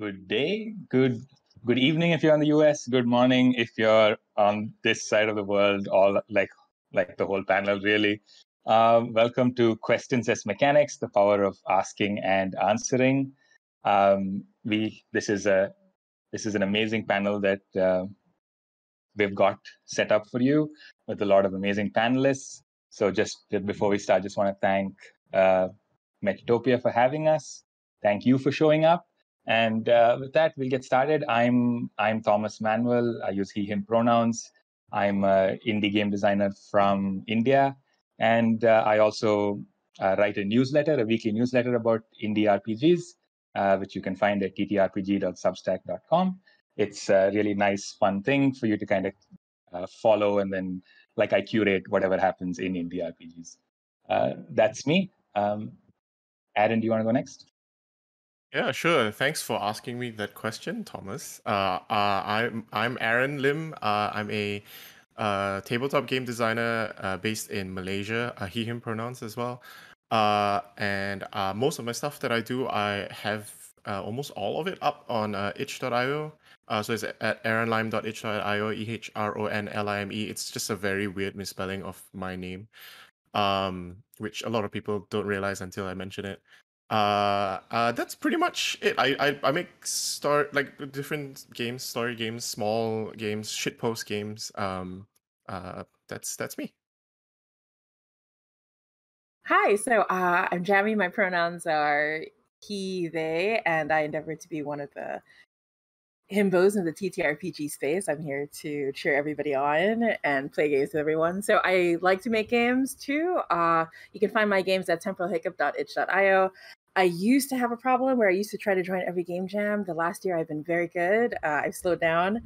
good day, good good evening if you're in the US, good morning if you're on this side of the world, all like like the whole panel really. Um, welcome to Questions as Mechanics, the power of asking and answering. Um, we this is a this is an amazing panel that uh, we've got set up for you with a lot of amazing panelists. So just before we start, just want to thank uh, Metatopia for having us. Thank you for showing up. And uh, with that, we'll get started. I'm I'm Thomas Manuel. I use he/him pronouns. I'm an indie game designer from India, and uh, I also uh, write a newsletter, a weekly newsletter about indie RPGs, uh, which you can find at ttrpg.substack.com. It's a really nice, fun thing for you to kind of uh, follow, and then like I curate whatever happens in indie RPGs. Uh, that's me. Um, Aaron, do you want to go next? Yeah, sure. Thanks for asking me that question, Thomas. Uh, uh, I'm I'm Aaron Lim. Uh, I'm a uh, tabletop game designer uh, based in Malaysia. Uh, he him pronouns as well. And most of my stuff that I do, I have almost all of it up on itch.io. So it's at ehronlime.itch.io, E H R O N L I M E. It's just a very weird misspelling of my name, um, which a lot of people don't realize until I mention it. Uh, uh, that's pretty much it. I, I, I make start like different games, story games, small games, shitpost games. Um, uh, that's that's me. Hi, so uh, I'm Jamie. My pronouns are he, they, and I endeavor to be one of the himbos in the TTRPG space. I'm here to cheer everybody on and play games with everyone. So I like to make games too. Uh, you can find my games at temporalhiccup.itch.io. I used to have a problem where I used to try to join every game jam. The last year I've been very good. Uh, I've slowed down.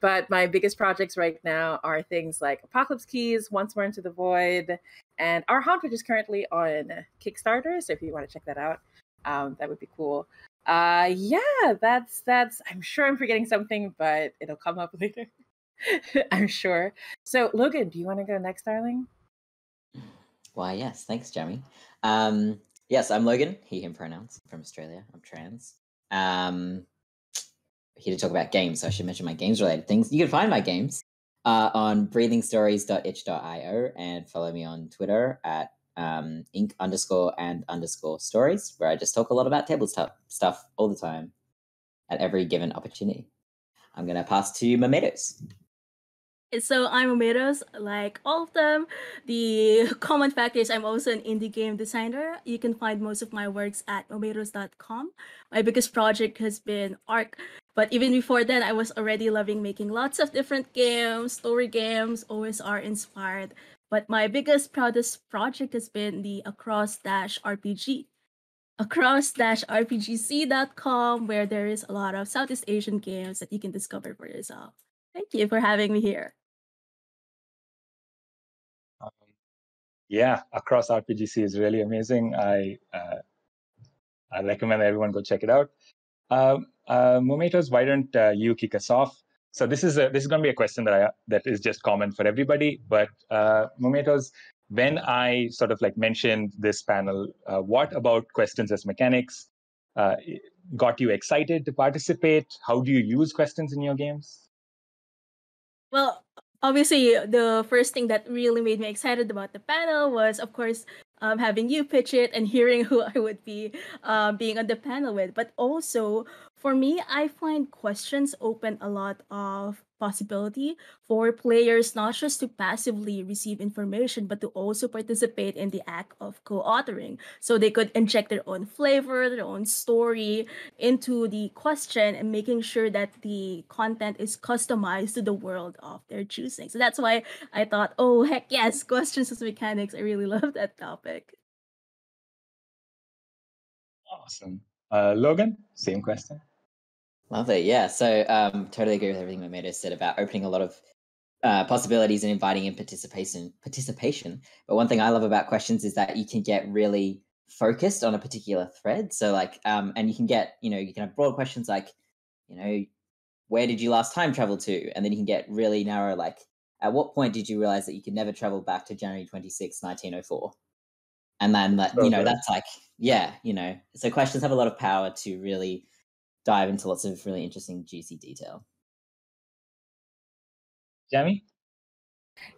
But my biggest projects right now are things like Apocalypse Keys, Once More Into the Void, and our Haunt, which is currently on Kickstarter. So if you want to check that out, um, that would be cool. Uh, yeah, that's that's. I'm sure I'm forgetting something, but it'll come up later. I'm sure. So Logan, do you want to go next, darling? Why, yes. Thanks, Jamie. Um, yes, I'm Logan, he, him pronouns from Australia. I'm trans. Um, here to talk about games, so I should mention my games related things. You can find my games uh, on breathingstories.itch.io and follow me on Twitter at um, ink underscore and underscore stories, where I just talk a lot about tabletop stuff all the time at every given opportunity. I'm going to pass to momatoes. So I'm Omeros, like all of them. The common fact is I'm also an indie game designer. You can find most of my works at omeros.com. My biggest project has been Arc, but even before then, I was already loving making lots of different games, story games, OSR inspired. But my biggest, proudest project has been the Across Dash RPG. Across-RPGC.com, where there is a lot of Southeast Asian games that you can discover for yourself. Thank you for having me here. Yeah, across RPGC is really amazing. I uh, I recommend everyone go check it out. Um, uh, momatoes, why don't uh, you kick us off? So this is a, this is going to be a question that I that is just common for everybody. But uh, momatoes, when I sort of like mentioned this panel, uh, what about questions as mechanics uh, got you excited to participate? How do you use questions in your games? Well, obviously, the first thing that really made me excited about the panel was, of course, um, having you pitch it and hearing who I would be um, being on the panel with. But also, for me, I find questions open a lot of possibility for players not just to passively receive information, but to also participate in the act of co authoring. So they could inject their own flavor, their own story into the question and making sure that the content is customized to the world of their choosing. So that's why I thought, oh, heck yes, questions as mechanics. I really love that topic. Awesome. Uh, Logan, same question. Lovely. Yeah. So um, totally agree with everything Mameto said about opening a lot of uh, possibilities and inviting in participation. Participation. But one thing I love about questions is that you can get really focused on a particular thread. So like, um, and you can get, you know, you can have broad questions like, you know, where did you last time travel to? And then you can get really narrow, like, at what point did you realize that you could never travel back to January 26, 1904? And then, that, you know, that's like, yeah, you know, so questions have a lot of power to really dive into lots of really interesting, juicy detail. Jamie?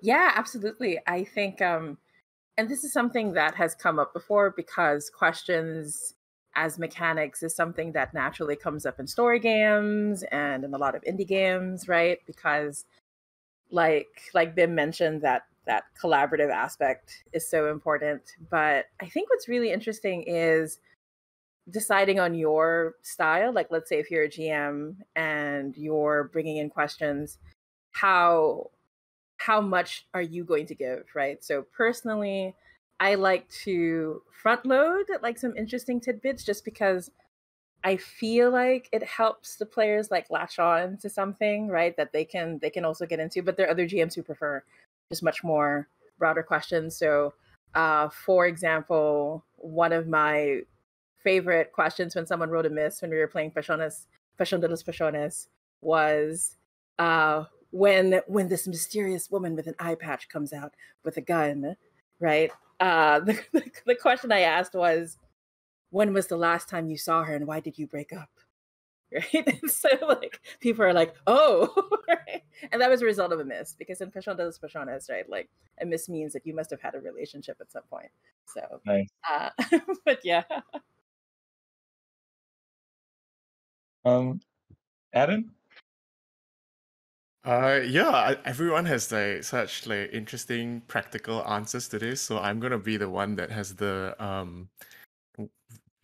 Yeah, absolutely. I think, um, and this is something that has come up before because questions as mechanics is something that naturally comes up in story games and in a lot of indie games, right? Because, like, like Bim mentioned, that that collaborative aspect is so important. But I think what's really interesting is deciding on your style. Like, let's say if you're a GM and you're bringing in questions, how how much are you going to give, right? So personally, I like to front load like some interesting tidbits just because I feel like it helps the players like latch on to something, right? That they can they can also get into. But there are other GMs who prefer just much more broader questions. So, uh, for example, one of my favorite questions when someone wrote a miss when we were playing Pasiones, Pasión de las Pasiones was uh, when when this mysterious woman with an eye patch comes out with a gun, right? Uh, the, the, the question I asked was, when was the last time you saw her and why did you break up? Right. And so like people are like, oh, right? and that was a result of a miss because in Pasión de las right? Like a miss means that you must have had a relationship at some point. So, Nice. uh, but yeah. Um, Aaron? Uh, yeah, everyone has like such like interesting practical answers to this, so I'm gonna be the one that has the um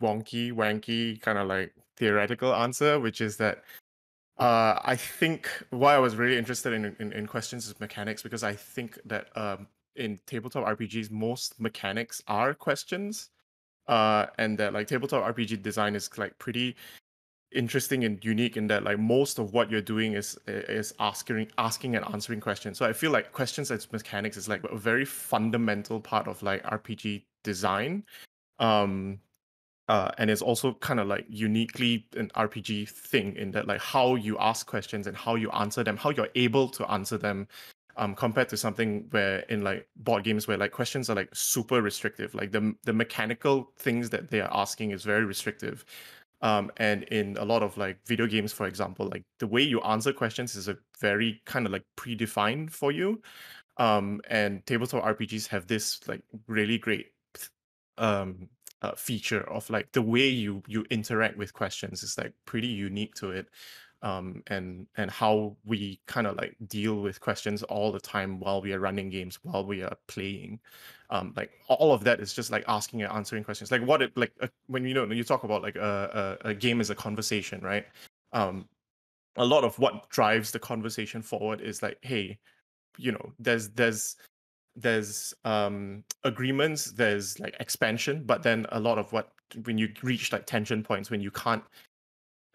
wonky, wanky kind of like theoretical answer, which is that uh, I think why I was really interested in, in in questions is mechanics because I think that um in tabletop RPGs most mechanics are questions, uh, and that like tabletop RPG design is like pretty interesting and unique in that like most of what you're doing is is asking asking and answering questions. So I feel like questions as mechanics is like a very fundamental part of like RPG design. Um uh, and it's also kind of like uniquely an RPG thing in that like how you ask questions and how you answer them, how you're able to answer them, um, compared to something where in like board games where like questions are like super restrictive, like the the mechanical things that they are asking is very restrictive. Um, and in a lot of like video games, for example, like the way you answer questions is a very kind of like predefined for you. Um, and tabletop RPGs have this like really great um uh, feature of like the way you you interact with questions is like pretty unique to it um and and how we kind of like deal with questions all the time while we are running games while we are playing. Um like all of that is just like asking and answering questions. Like what it like uh, when you know you talk about like a, a a game as a conversation right? Um a lot of what drives the conversation forward is like hey you know there's there's there's um agreements there's like expansion but then a lot of what when you reach like tension points when you can't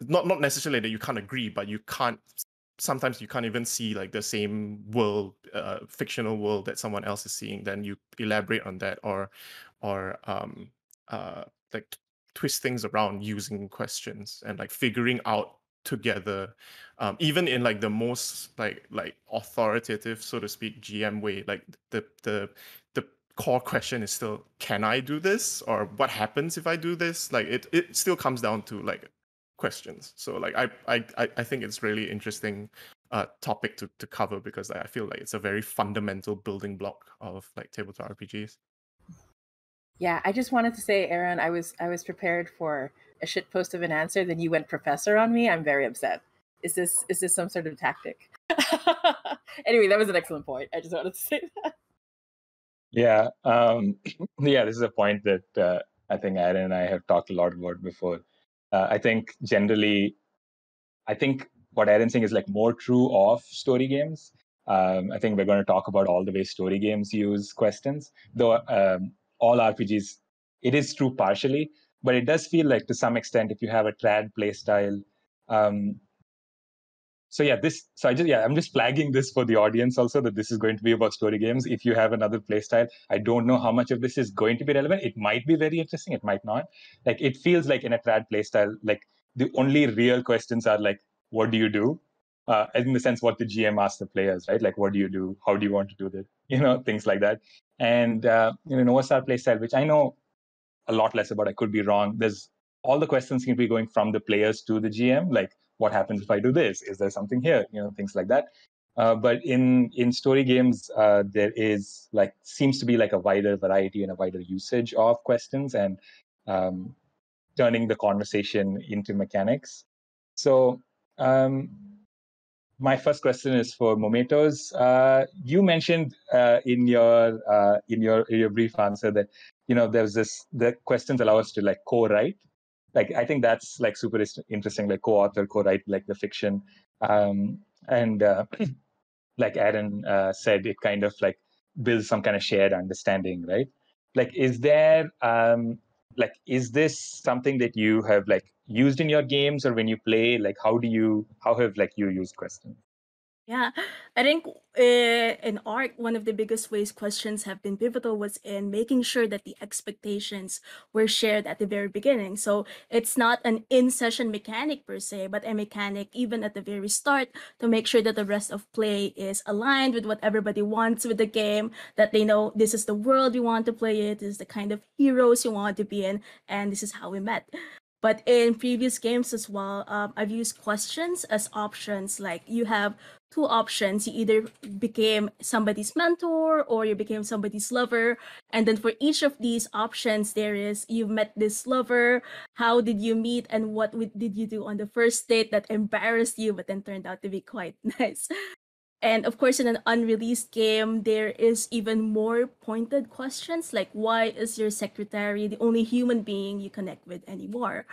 not not necessarily that you can't agree but you can't sometimes you can't even see like the same world uh, fictional world that someone else is seeing then you elaborate on that or or um uh like twist things around using questions and like figuring out together um even in like the most like like authoritative so to speak gm way like the the the core question is still can i do this? or what happens if i do this? Like it it still comes down to like questions so like i i i I think it's really interesting uh topic to to cover because i feel like it's a very fundamental building block of like tabletop rpgs Yeah, I just wanted to say, Aaron, I was I was prepared for a shit post of an answer, then you went professor on me. I'm very upset. Is this is this some sort of tactic? anyway, that was an excellent point. I just wanted to say that. Yeah. Um, yeah, this is a point that uh, I think Aaron and I have talked a lot about before. Uh, I think generally, I think what Aaron's saying is like more true of story games. Um, I think we're going to talk about all the way story games use questions, though um, all RPGs, it is true partially, but it does feel like to some extent, if you have a trad playstyle, um, so yeah this so i just yeah i'm just flagging this for the audience also that this is going to be about story games. If you have another play style i don't know how much of this is going to be relevant. It might be very interesting. It might not. Like it feels like in a trad play style like the only real questions are like what do you do? Uh, in the sense what the gm asks the players right? Like what do you do? How do you want to do that you know things like that. And uh, you know nova star play style which i know a lot less about i could be wrong there's all the questions seem to be going from the players to the GM, like what happens if I do this? Is there something here? You know, things like that. Uh, but in in story games, uh, there is like seems to be like a wider variety and a wider usage of questions and um, turning the conversation into mechanics. So um, my first question is for momatoes. Uh, you mentioned uh, in your uh, in your in your brief answer that you know there's this the questions allow us to like co-write. Like I think that's like super interesting, like co-author, co-write like the fiction. Um, and uh, like Aaron uh, said, it kind of like builds some kind of shared understanding, right? Like, is there um, like is this something that you have like used in your games or when you play? Like, how do you how have like you used questions? Yeah, I think uh, in art, one of the biggest ways questions have been pivotal was in making sure that the expectations were shared at the very beginning. So it's not an in session mechanic per se, but a mechanic even at the very start to make sure that the rest of play is aligned with what everybody wants with the game, that they know this is the world you want to play it, this is the kind of heroes you want to be in, and this is how we met. But in previous games as well, um, I've used questions as options. Like you have two options. You either became somebody's mentor or you became somebody's lover. And then for each of these options, there is you met this lover. How did you meet? And what did you do on the first date that embarrassed you, but then turned out to be quite nice? And of course, in an unreleased game, there is even more pointed questions like why is your secretary the only human being you connect with anymore?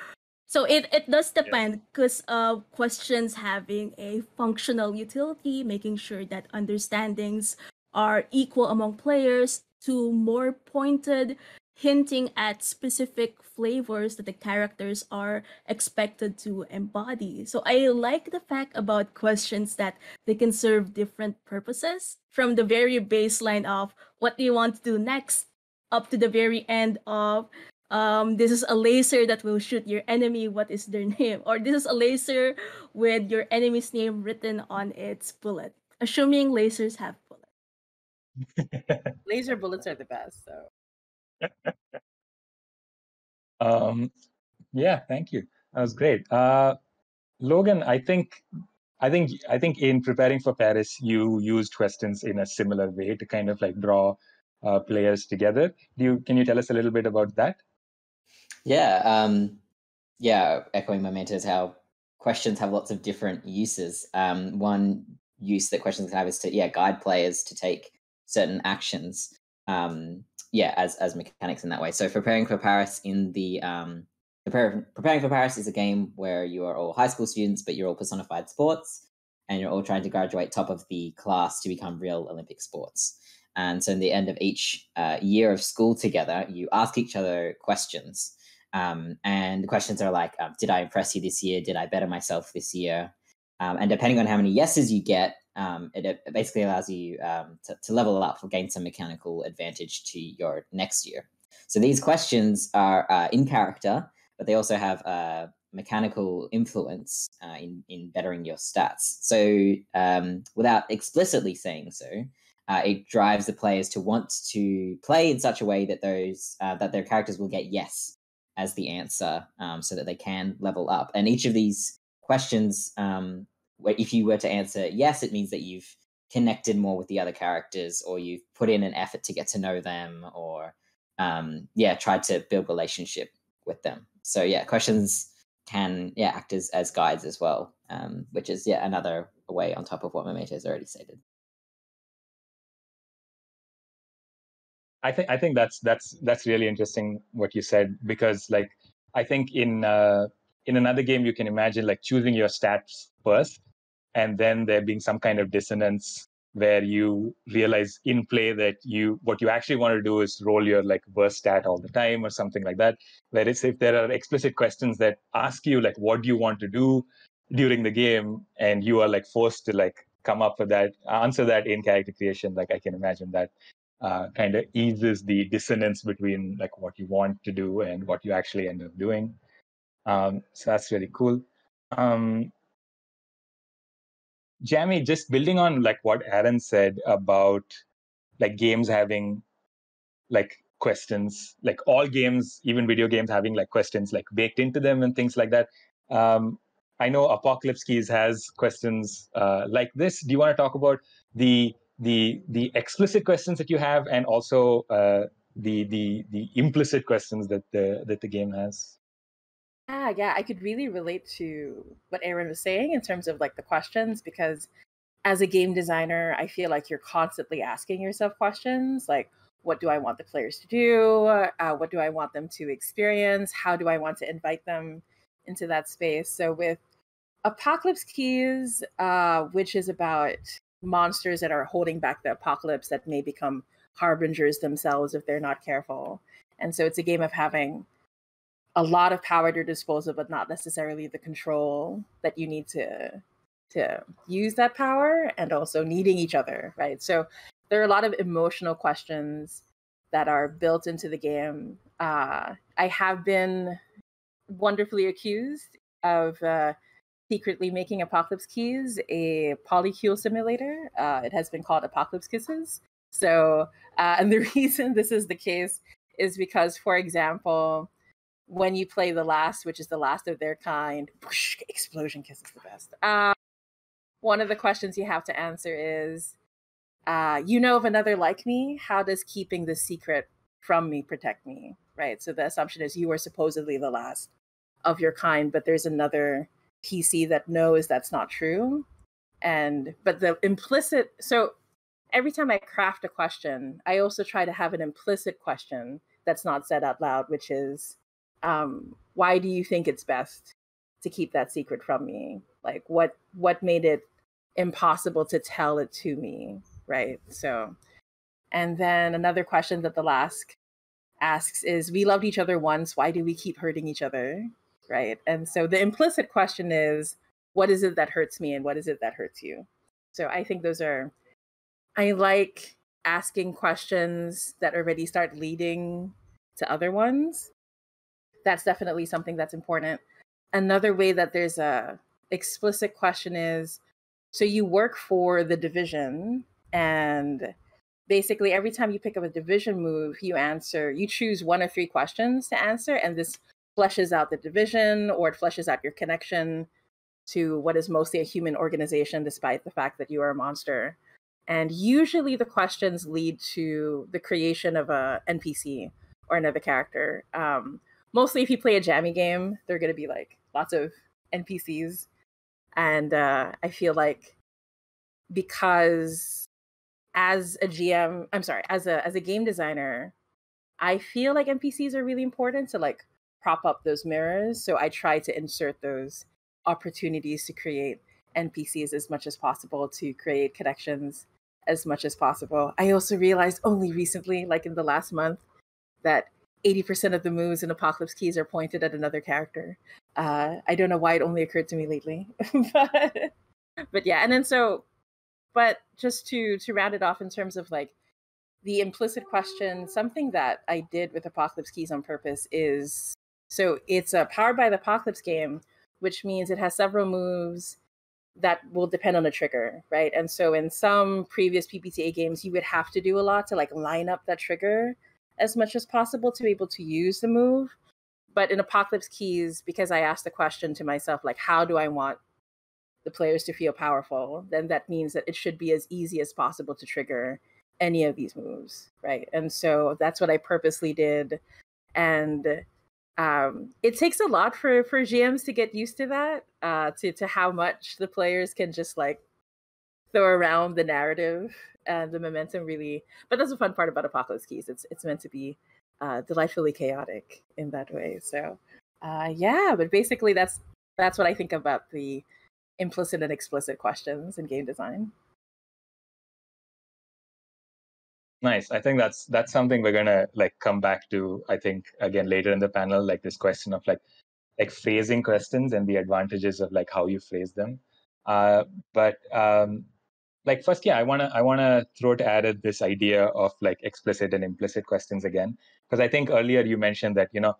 So it, it does depend because uh, questions having a functional utility, making sure that understandings are equal among players, to more pointed hinting at specific flavors that the characters are expected to embody. So I like the fact about questions that they can serve different purposes from the very baseline of what do you want to do next up to the very end of um, this is a laser that will shoot your enemy. What is their name? Or this is a laser with your enemy's name written on its bullet. Assuming lasers have bullets. Laser bullets are the best, so um, yeah, thank you. That was great. Uh, Logan, I think, I think, I think in preparing for Paris, you used questions in a similar way to kind of like draw uh, players together. Do you can you tell us a little bit about that? Yeah, um, yeah. Echoing momatoes, how questions have lots of different uses. Um, one use that questions can have is to yeah guide players to take certain actions. Um, yeah, as as mechanics in that way. So preparing for Paris in the um, preparing for Paris is a game where you are all high school students, but you're all personified sports, and you're all trying to graduate top of the class to become real Olympic sports. And so, in the end of each uh, year of school together, you ask each other questions. Um, and the questions are like, um, "Did I impress you this year? Did I better myself this year?" Um, and depending on how many yeses you get, um, it, it, basically allows you um, to, to, level up or gain some mechanical advantage to your next year. So these questions are uh, in character, but they also have a mechanical influence uh, in, in bettering your stats. So um, without explicitly saying so, uh, it drives the players to want to play in such a way that those uh, that their characters will get yes as the answer, um, so that they can level up. And each of these questions um, if you were to answer yes, it means that you've connected more with the other characters or you've put in an effort to get to know them or um, yeah, tried to build relationship with them. So yeah, questions can yeah act as, as guides as well, um, which is yeah another way on top of what Mometo has already stated. I think I think that's that's that's really interesting what you said because like I think in uh, in another game you can imagine like choosing your stats first and then there being some kind of dissonance where you realize in play that you what you actually want to do is roll your like burst stat all the time or something like that. Whereas if there are explicit questions that ask you like what do you want to do during the game and you are like forced to like come up with that answer that in character creation like i can imagine that uh, kind of eases the dissonance between like what you want to do and what you actually end up doing um, so that's really cool um, Jamie, just building on like what Aaron said about like games having like questions, like all games, even video games, having like questions like baked into them and things like that. Um, I know Apocalypse Keys has questions uh, like this. Do you want to talk about the the the explicit questions that you have, and also uh, the the the implicit questions that the that the game has? Ah, yeah, I could really relate to what Aaron was saying in terms of like the questions because as a game designer, I feel like you're constantly asking yourself questions like, what do I want the players to do? Uh, what do I want them to experience? How do I want to invite them into that space? So with Apocalypse Keys, uh, which is about monsters that are holding back the apocalypse that may become harbingers themselves if they're not careful. And so it's a game of having a lot of power to dispose of, but not necessarily the control that you need to to use that power and also needing each other, right? So there are a lot of emotional questions that are built into the game. Uh, I have been wonderfully accused of uh, secretly making Apocalypse Keys a polycule simulator. Uh, it has been called Apocalypse Kisses. So, uh, and the reason this is the case is because, for example, when you play the last, which is the last of their kind, whoosh, explosion kiss is the best. Uh, one of the questions you have to answer is, uh, you know of another like me? How does keeping the secret from me protect me? Right. So the assumption is you are supposedly the last of your kind, but there's another PC that knows that's not true. And but the implicit so every time I craft a question, I also try to have an implicit question that's not said out loud, which is, um, why do you think it's best to keep that secret from me? Like what what made it impossible to tell it to me, right? So and then another question that the last asks is we loved each other once, why do we keep hurting each other? Right? And so the implicit question is what is it that hurts me and what is it that hurts you? So I think those are I like asking questions that already start leading to other ones. That's definitely something that's important. Another way that there's a explicit question is so you work for the division and basically every time you pick up a division move you answer you choose one or three questions to answer and this fleshes out the division or it fleshes out your connection to what is mostly a human organization despite the fact that you are a monster. And usually the questions lead to the creation of a npc or another character. Um, mostly if you play a jammy game there are going to be like lots of npcs and uh, i feel like because as a gm i'm sorry as a as a game designer i feel like npcs are really important to like prop up those mirrors so i try to insert those opportunities to create npcs as much as possible to create connections as much as possible. I also realized only recently, like in the last month, that 80% of the moves in Apocalypse Keys are pointed at another character. Uh, I don't know why it only occurred to me lately, but but yeah, and then so, but just to to round it off in terms of like the implicit question, something that I did with Apocalypse Keys on purpose is so it's a powered by the Apocalypse game, which means it has several moves that will depend on the trigger, right? And so in some previous PbtA games, you would have to do a lot to like line up that trigger as much as possible to be able to use the move. But in Apocalypse Keys, because I asked the question to myself, like, how do I want the players to feel powerful? Then that means that it should be as easy as possible to trigger any of these moves, right? And so that's what I purposely did. And um, it takes a lot for for GMs to get used to that, uh, to to how much the players can just like throw around the narrative and the momentum. Really, but that's the fun part about Apocalypse Keys. It's it's meant to be uh, delightfully chaotic in that way. So, uh, yeah, but basically that's that's what I think about the implicit and explicit questions in game design. Nice. I think that's that's something we're gonna like come back to. I think again later in the panel, like this question of like like phrasing questions and the advantages of like how you phrase them. Uh, but um, like first, yeah, I wanna I wanna throw to added this idea of like explicit and implicit questions again because I think earlier you mentioned that you know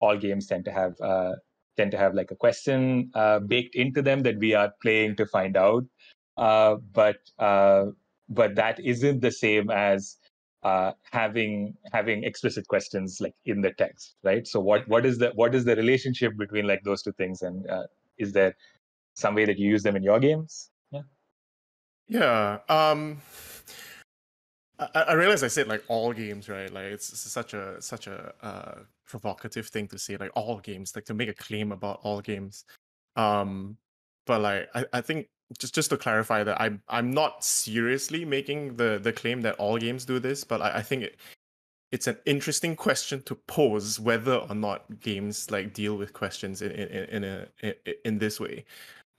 all games tend to have uh, tend to have like a question uh, baked into them that we are playing to find out. Uh, but uh, but that isn't the same as uh, having having explicit questions like in the text, right? So what what is the what is the relationship between like those two things, and uh, is there some way that you use them in your games? Yeah. Yeah. Um, I, I realize I said like all games, right? Like it's, it's such a such a uh, provocative thing to say, like all games, like to make a claim about all games. Um, but like I, I think just just to clarify that I'm I'm not seriously making the the claim that all games do this, but I, I think it it's an interesting question to pose whether or not games like deal with questions in in, in a in, in this way.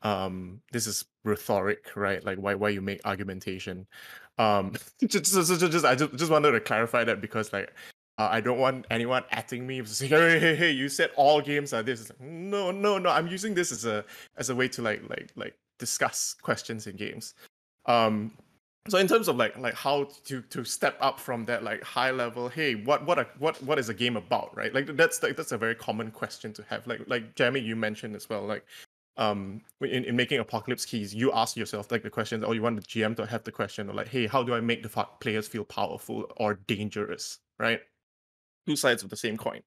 Um, this is rhetoric, right? Like why why you make argumentation. Um, just, just, just, I just, just wanted to clarify that because like uh, I don't want anyone atting me saying, "Hey, hey, hey, you said all games are this." Like, no, no, no. I'm using this as a as a way to like like like discuss questions in games. Um, so in terms of like like how to to step up from that like high level, hey, what what a, what what is a game about, right? Like that's like that's a very common question to have. Like like Jeremy, you mentioned as well, like um in, in making apocalypse keys you ask yourself like the questions or you want the gm to have the question of like hey how do i make the players feel powerful or dangerous right two sides of the same coin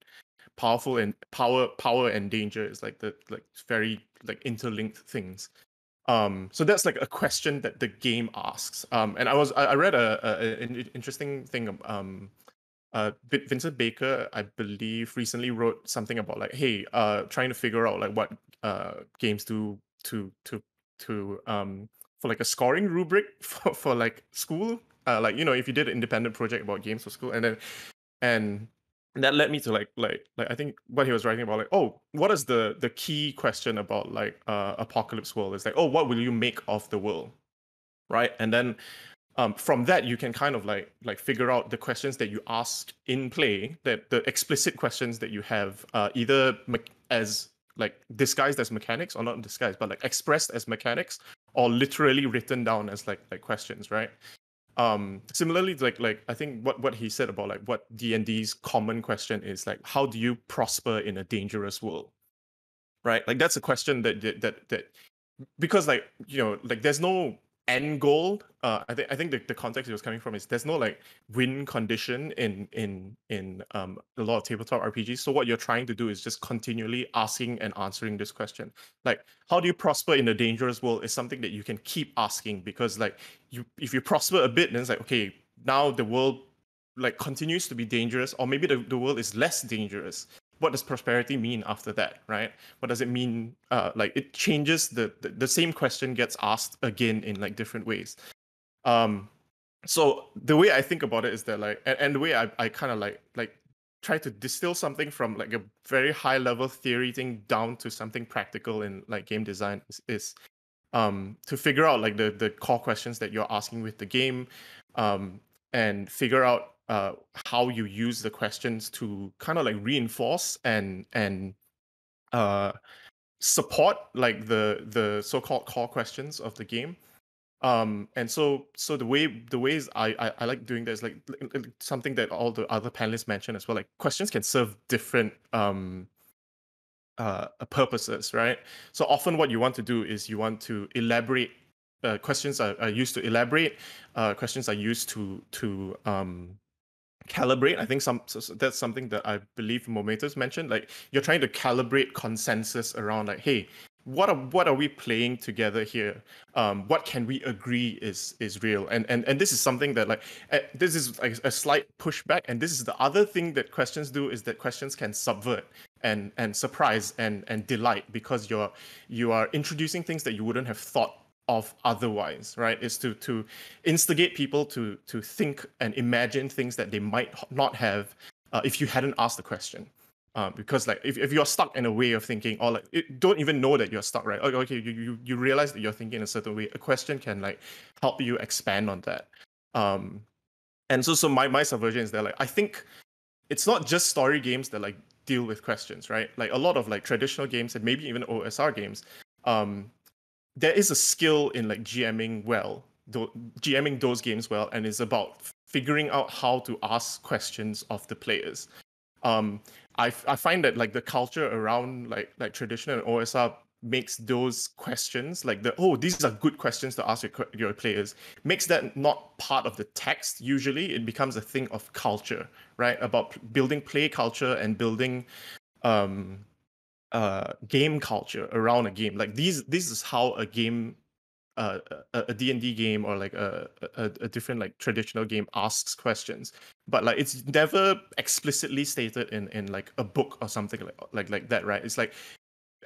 powerful and power power and danger is like the like very like interlinked things um so that's like a question that the game asks um and i was i, I read a, a, an interesting thing um uh Vincent Baker, I believe, recently wrote something about like, hey, uh, trying to figure out like what uh games do to to to um for like a scoring rubric for, for like school. Uh, like you know, if you did an independent project about games for school, and then and that led me to like like like I think what he was writing about like oh what is the the key question about like uh apocalypse world is like oh what will you make of the world? Right? And then um, from that you can kind of like like figure out the questions that you ask in play that the explicit questions that you have uh, either me- as like disguised as mechanics or not disguised but like expressed as mechanics or literally written down as like like questions right um similarly like like i think what what he said about like what d&d's common question is like how do you prosper in a dangerous world? Right? Like that's a question that that that, that because like you know like there's no end goal uh, i think i think the, the context it was coming from is there's no like win condition in in in um a lot of tabletop rpgs so what you're trying to do is just continually asking and answering this question. Like how do you prosper in a dangerous world is something that you can keep asking because like you if you prosper a bit then it's like okay now the world like continues to be dangerous or maybe the, the world is less dangerous what does prosperity mean after that right? What does it mean uh, like it changes the, the, the same question gets asked again in like different ways. Um so the way i think about it is that like and, and the way i, I kind of like like try to distill something from like a very high level theory thing down to something practical in like game design is, is um to figure out like the the core questions that you're asking with the game um and figure out uh, how you use the questions to kind of like reinforce and and uh, support like the the so-called core questions of the game. Um and so so the way the ways I, I i like doing this like, like something that all the other panelists mentioned as well like questions can serve different um uh purposes right? So often what you want to do is you want to elaborate uh, questions are, are used to elaborate uh questions are used to to um calibrate. I think some so that's something that I believe momatoes mentioned. Like you're trying to calibrate consensus around like, hey, what are what are we playing together here? Um, what can we agree is is real? And and and this is something that like uh, this is like a slight pushback. And this is the other thing that questions do is that questions can subvert and and surprise and and delight because you're you are introducing things that you wouldn't have thought of otherwise right? Is to to instigate people to to think and imagine things that they might not have uh, if you hadn't asked the question. Um, because like if, if you're stuck in a way of thinking or like it, don't even know that you're stuck right? Okay, you, you you realize that you're thinking in a certain way. A question can like help you expand on that. Um and so so my my subversion is that like i think it's not just story games that like deal with questions right? Like a lot of like traditional games and maybe even osr games um there is a skill in like GMing well, do, GMing those games well, and it's about figuring out how to ask questions of the players. Um, I, I find that like the culture around like like traditional OSR makes those questions like the oh these are good questions to ask your, your players makes that not part of the text usually it becomes a thing of culture right about building play culture and building um uh game culture around a game. Like these this is how a game uh, a, a D&D game or like a, a a different like traditional game asks questions. But like it's never explicitly stated in in like a book or something like like like that right? It's like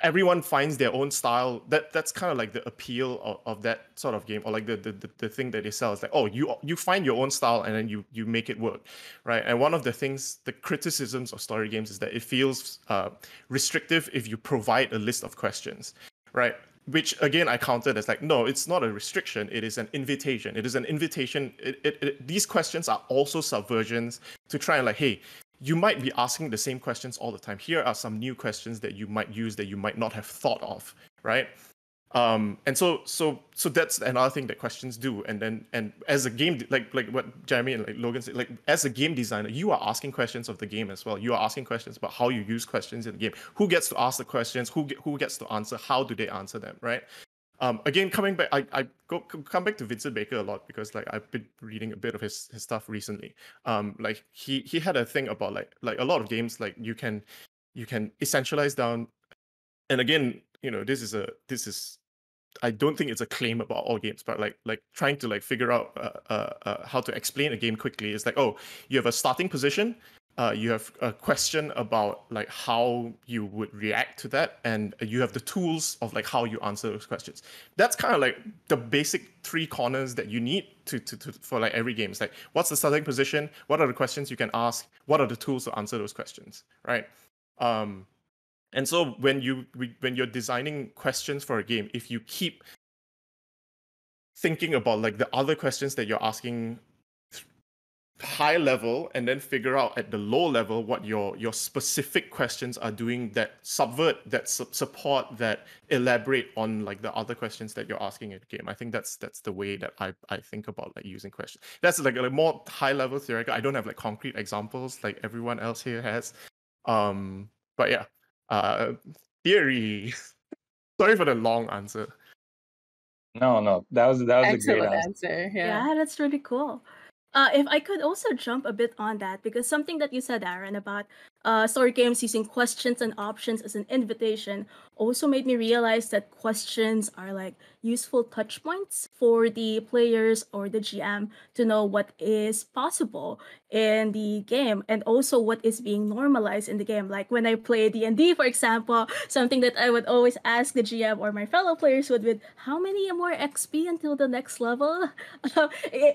everyone finds their own style that that's kind of like the appeal of, of that sort of game or like the, the the thing that they sell. Is like oh you you find your own style and then you you make it work right? And one of the things the criticisms of story games is that it feels uh, restrictive if you provide a list of questions right? Which again i counted as like no it's not a restriction. It is an invitation. It is an invitation. It, it, it, these questions are also subversions to try and like hey you might be asking the same questions all the time. Here are some new questions that you might use that you might not have thought of right? Um and so so so that's another thing that questions do. And then and as a game like like what jeremy and like logan said like as a game designer you are asking questions of the game as well. You are asking questions about how you use questions in the game. Who gets to ask the questions? Who get, who gets to answer? How do they answer them right um again coming back i i go come back to vincent baker a lot because like i've been reading a bit of his, his stuff recently. Um like he he had a thing about like like a lot of games like you can you can essentialize down. And again you know this is a this is I don't think it's a claim about all games, but like like trying to like figure out uh, uh, uh, how to explain a game quickly is like oh you have a starting position, uh, you have a question about like how you would react to that, and you have the tools of like how you answer those questions. That's kind of like the basic three corners that you need to, to, to for like every game. It's like what's the starting position, what are the questions you can ask, what are the tools to answer those questions, right? Um, and so when you when you're designing questions for a game, if you keep thinking about like the other questions that you're asking high level and then figure out at the low level what your your specific questions are doing that subvert that su- support that elaborate on like the other questions that you're asking in the game i think that's that's the way that i i think about like using questions that's like a more high level theoretical i don't have like concrete examples like everyone else here has um but yeah uh theory sorry for the long answer No, no, that was that was a great answer. answer. Yeah. Yeah. that's really cool. Uh, if I could also jump a bit on that, because something that you said, Aaron, about uh, story games using questions and options as an invitation also made me realize that questions are like useful touch points for the players or the GM to know what is possible in the game and also what is being normalized in the game. Like when I play D&D, for example, something that I would always ask the GM or my fellow players would be, how many more XP until the next level?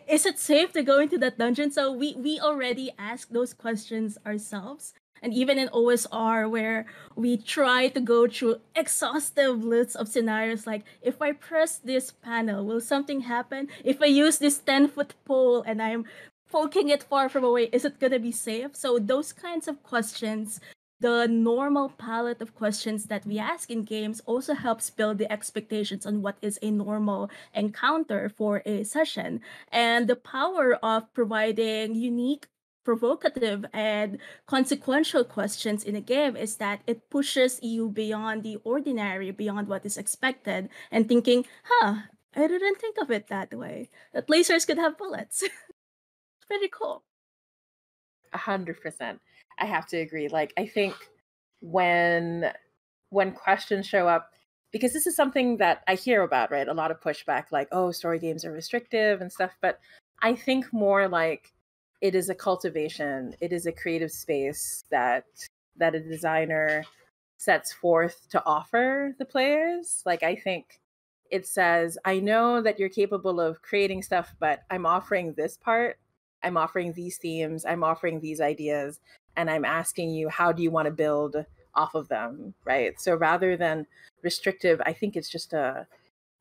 Is it safe to go into that dungeon? So we, we already ask those questions ourselves. And even in OSR, where we try to go through exhaustive lists of scenarios like if I press this panel, will something happen? If I use this 10 foot pole and I'm poking it far from away, is it going to be safe? So, those kinds of questions, the normal palette of questions that we ask in games also helps build the expectations on what is a normal encounter for a session. And the power of providing unique provocative and consequential questions in a game is that it pushes you beyond the ordinary, beyond what is expected, and thinking, huh, I didn't think of it that way. That lasers could have bullets. it's pretty cool. A hundred percent. I have to agree. Like I think when when questions show up, because this is something that I hear about, right? A lot of pushback, like, oh, story games are restrictive and stuff. But I think more like it is a cultivation, it is a creative space that that a designer sets forth to offer the players. Like I think it says, I know that you're capable of creating stuff, but I'm offering this part. I'm offering these themes. I'm offering these ideas. And I'm asking you, how do you want to build off of them? Right. So rather than restrictive, I think it's just a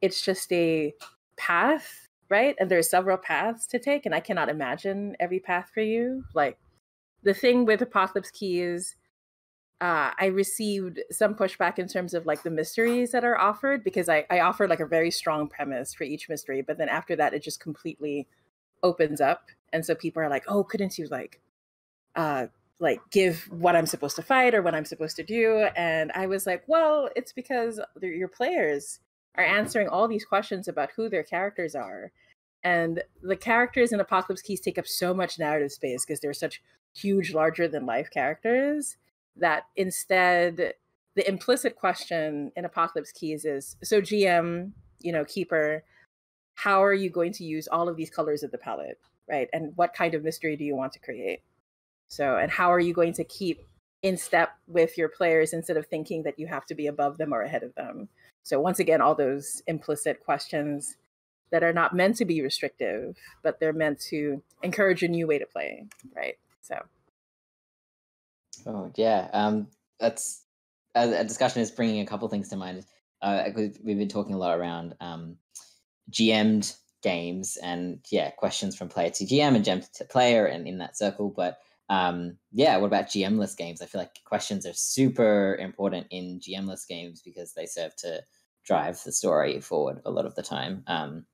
it's just a path, right? And there's several paths to take. And I cannot imagine every path for you. Like the thing with Apocalypse Keys uh, I received some pushback in terms of like the mysteries that are offered because I, I offered like a very strong premise for each mystery, but then after that it just completely opens up, and so people are like, "Oh, couldn't you like uh, like give what I'm supposed to fight or what I'm supposed to do. And I was like, well, it's because your players are answering all these questions about who their characters are. And the characters in Apocalypse Keys take up so much narrative space because they're such huge, larger than life characters that instead the implicit question in Apocalypse Keys is so GM, you know, keeper, how are you going to use all of these colors of the palette, right? And what kind of mystery do you want to create? So, and how are you going to keep in step with your players instead of thinking that you have to be above them or ahead of them? So, once again, all those implicit questions that are not meant to be restrictive, but they're meant to encourage a new way to play, right? So, oh yeah, um, that's a, discussion is bringing a couple things to mind. Uh, we've been talking a lot around um, GM'd games and yeah, questions from player to GM and GM to player and in that circle. But um, yeah, what about GMless games? I feel like questions are super important in GMless games because they serve to drive the story forward a lot of the time um,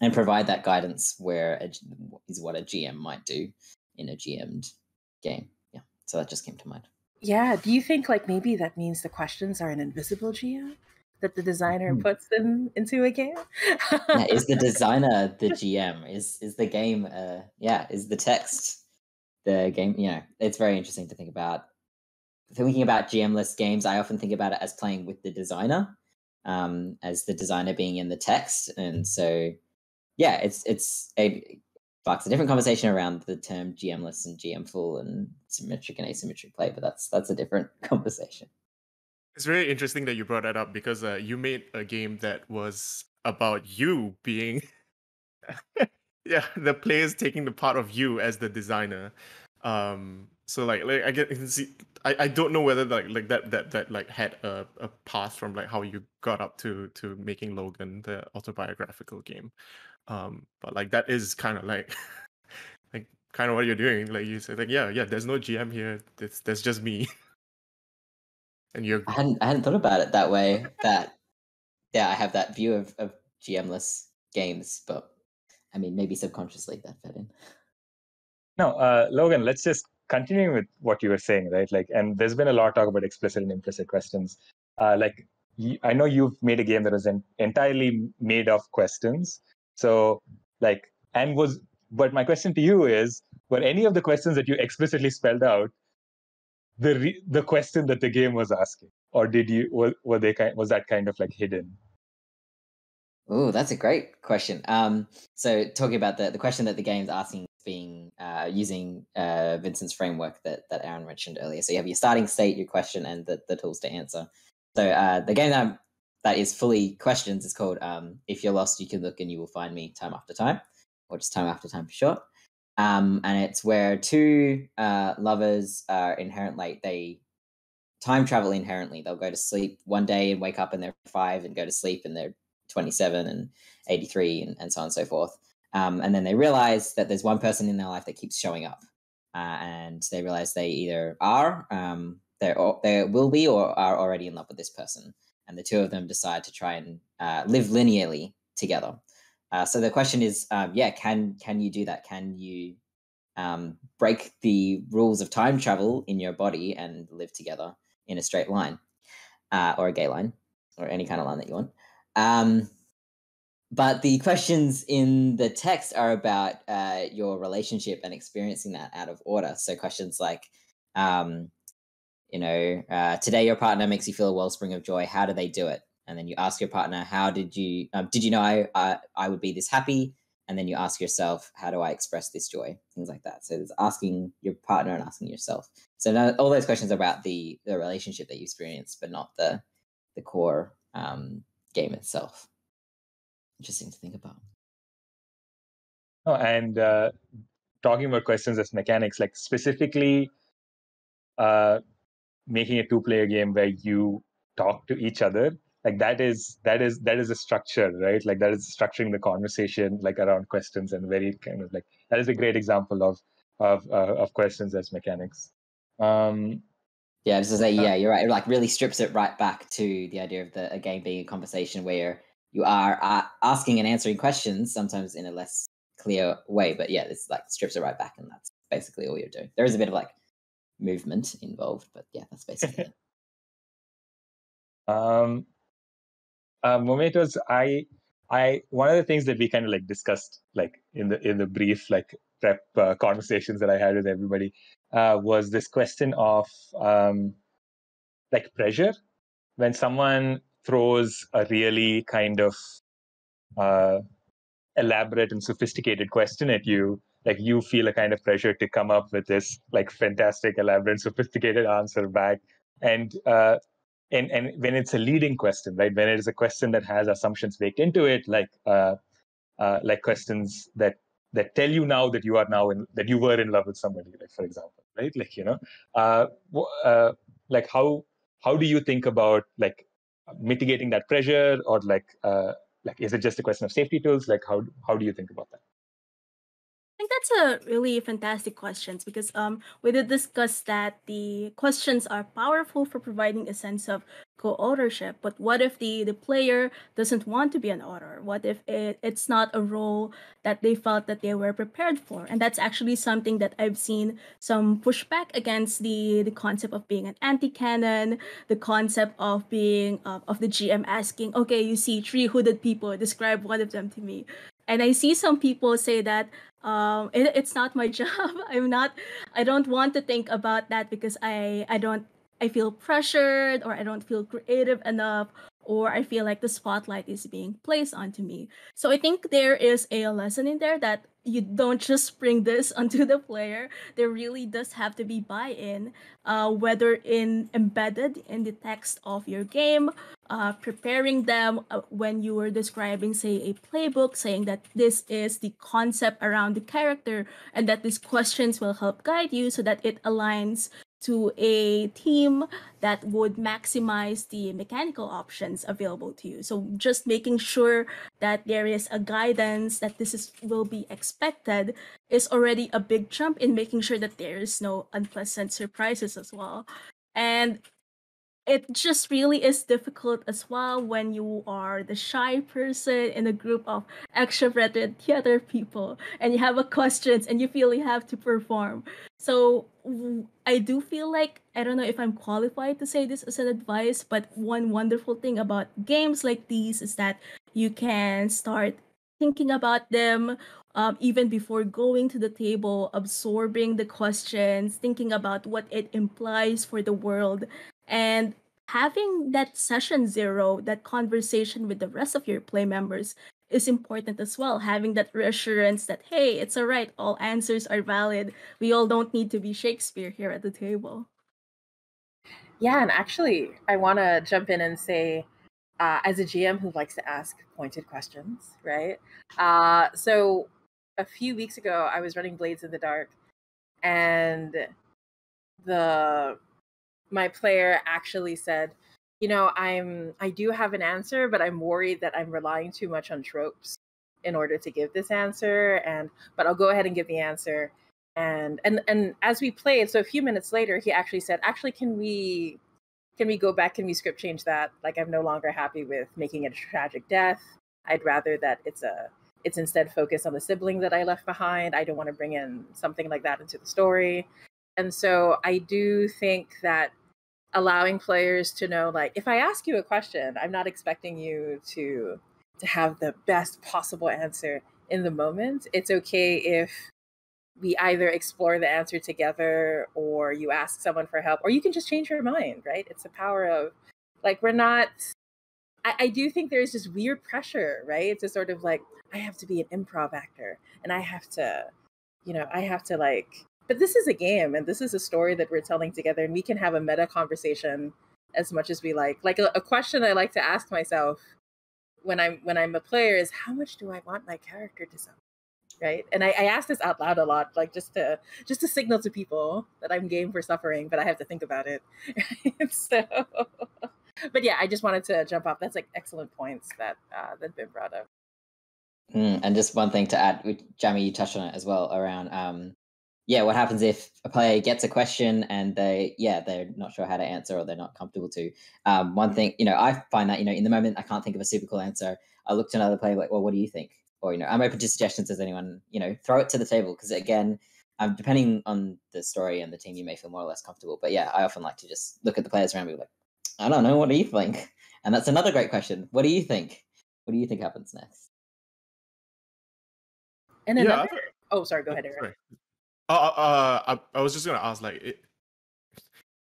and provide that guidance where a, is what a GM might do in a GM'd game. Yeah, so that just came to mind. Yeah, do you think like maybe that means the questions are an invisible GM? that the designer hmm. puts them into a game. yeah, is the designer the GM? Is is the game? Uh, yeah, is the text the game? You know, it's very interesting to think about. Thinking about GMless games, I often think about it as playing with the designer, um, as the designer being in the text, and so yeah, it's it's a sparks a different conversation around the term GMless and GM full and symmetric and asymmetric play, but that's that's a different conversation. It's very interesting that you brought that up because uh, you made a game that was about you being, yeah, the players taking the part of you as the designer. Um, so like, like I get, see, I, I don't know whether like like that that that like had a, a path from like how you got up to to making Logan the autobiographical game, um, but like that is kind of like like kind of what you're doing. Like you said, like yeah, yeah, there's no GM here. It's there's just me. and you're I hadn't I hadn't thought about it that way. That yeah, I have that view of, of GMless games, but I mean maybe subconsciously that fed in. No, uh, Logan, let's just continue with what you were saying, right? Like, and there's been a lot of talk about explicit and implicit questions. Uh, like, I know you've made a game that was entirely made of questions. So, like, and was, but my question to you is, were any of the questions that you explicitly spelled out the re- the question that the game was asking, or did you were, were they kind was that kind of like hidden? Oh, that's a great question. Um, so talking about the the question that the game's asking being uh, using uh, Vincent's framework that that Aaron mentioned earlier. So you have your starting state, your question, and the, the tools to answer. So uh, the game that that is fully questions is called um, "If You're Lost, You Can Look and You Will Find Me" time after time, or just time after time for short. Um, and it's where two uh, lovers are inherently, they time travel inherently. They'll go to sleep one day and wake up and they're five, and go to sleep and they're 27 and 83, and, and so on and so forth. Um, and then they realize that there's one person in their life that keeps showing up, uh, and they realize they either are, um, they they will be, or are already in love with this person. And the two of them decide to try and uh, live linearly together. Uh, so the question is, um, yeah, can can you do that? Can you um, break the rules of time travel in your body and live together in a straight line, uh, or a gay line, or any kind of line that you want? Um, but the questions in the text are about uh, your relationship and experiencing that out of order. So questions like, um, you know, uh, today your partner makes you feel a wellspring of joy. How do they do it? and then you ask your partner, "How did you? Um, did you know I, I I would be this happy?" And then you ask yourself, "How do I express this joy?" Things like that. So it's asking your partner and asking yourself. So now all those questions are about the the relationship that you experience, but not the the core um, game itself. Interesting to think about. Oh, and uh, talking about questions as mechanics, like specifically uh, making a two-player game where you talk to each other like that is that is that is a structure right like that is structuring the conversation like around questions and very kind of like that is a great example of of uh, of questions as mechanics um yeah just to say uh yeah you're right it like really strips it right back to the idea of the a game being a conversation where you are uh, asking and answering questions sometimes in a less clear way but yeah this like strips it right back and that's basically all you're doing there is a bit of like movement involved. But yeah, that's basically it. Um, uh, momatoes, I, I, one of the things that we kind of like discussed, like in the in the brief like prep uh, conversations that I had with everybody, uh, was this question of um, like pressure. When someone throws a really kind of uh, elaborate and sophisticated question at you like you feel a kind of pressure to come up with this like fantastic elaborate sophisticated answer back. And uh, and and when it's a leading question right? When it is a question that has assumptions baked into it like uh, uh, like questions that that tell you now that you are now in that you were in love with somebody like for example right? Like you know uh, uh, like how how do you think about like mitigating that pressure or like uh, like is it just a question of safety tools? Like how how do you think about that that's a really fantastic question because um we did discuss that the questions are powerful for providing a sense of co-authorship. But what if the the player doesn't want to be an author? What if it, it's not a role that they felt that they were prepared for? And that's actually something that I've seen some pushback against the the concept of being an anti-canon, the concept of being uh, of the GM asking, okay, you see three hooded people, describe one of them to me and i see some people say that um, it, it's not my job. I'm not i don't want to think about that because i i don't i feel pressured or i don't feel creative enough or i feel like the spotlight is being placed onto me so i think there is a lesson in there that you don't just bring this onto the player. There really does have to be buy-in, uh, whether in embedded in the text of your game, uh, preparing them uh, when you were describing, say, a playbook, saying that this is the concept around the character and that these questions will help guide you so that it aligns to a team that would maximize the mechanical options available to you. So just making sure that there is a guidance that this is will be expected is already a big jump in making sure that there is no unpleasant surprises as well. And it just really is difficult as well when you are the shy person in a group of extroverted theater people and you have a questions and you feel you have to perform. So i do feel like i don't know if i'm qualified to say this as an advice but one wonderful thing about games like these is that you can start thinking about them um, even before going to the table, absorbing the questions, thinking about what it implies for the world, and having that session zero, that conversation with the rest of your play members is important as well. Having that reassurance that, hey, it's all right, all answers are valid. We all don't need to be Shakespeare here at the table. Yeah, and actually, I want to jump in and say, uh, as a GM who likes to ask pointed questions, right? Uh, so a few weeks ago, I was running Blades in the Dark, and the my player actually said, you know, I'm I do have an answer, but I'm worried that I'm relying too much on tropes in order to give this answer and but I'll go ahead and give the answer. And and and as we played, so a few minutes later, he actually said, actually can we can we go back? Can we script change that? Like I'm no longer happy with making it a tragic death. I'd rather that it's a it's instead focused on the sibling that I left behind. I don't want to bring in something like that into the story. And so I do think that allowing players to know like if I ask you a question, I'm not expecting you to to have the best possible answer in the moment. It's okay if we either explore the answer together or you ask someone for help or you can just change your mind, right? It's the power of like we're not I, I do think there's this weird pressure, right? A sort of like, I have to be an improv actor and I have to, you know, I have to like but this is a game and this is a story that we're telling together and we can have a meta conversation as much as we like. Like a, a, question i like to ask myself when i'm when i'm a player is how much do i want my character to suffer right? And I, I ask this out loud a lot like just to just to signal to people that i'm game for suffering but i have to think about it. So but yeah i just wanted to jump off that's like excellent points that uh that been brought up mm, and just one thing to add jamie you touched on it as well around um yeah, what happens if a player gets a question and they, yeah, they're not sure how to answer or they're not comfortable to? Um, one thing, you know, I find that, you know, in the moment I can't think of a super cool answer. I look to another player like, well, what do you think? Or, you know, I'm open to suggestions as anyone, you know, throw it to the table. Because again, um, depending on the story and the team, you may feel more or less comfortable. But yeah, I often like to just look at the players around me like, I don't know, what do you think? And that's another great question. What do you think? What do you think happens next? And Yeah, thought- Oh, sorry. Go ahead, Aaron. sorry. Uh, uh, I, I was just gonna ask, like, it,